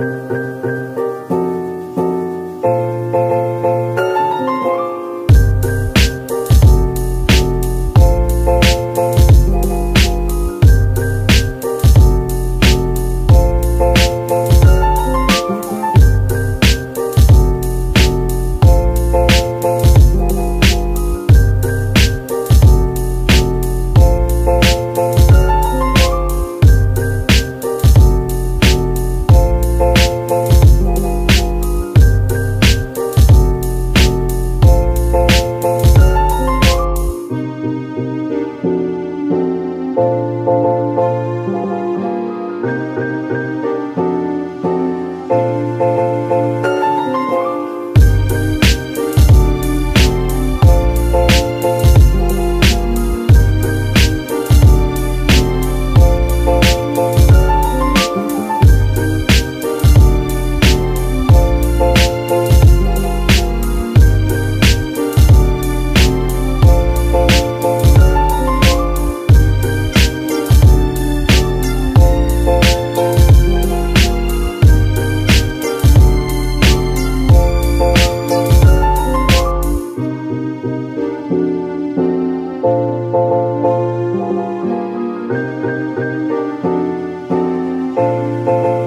Thank Música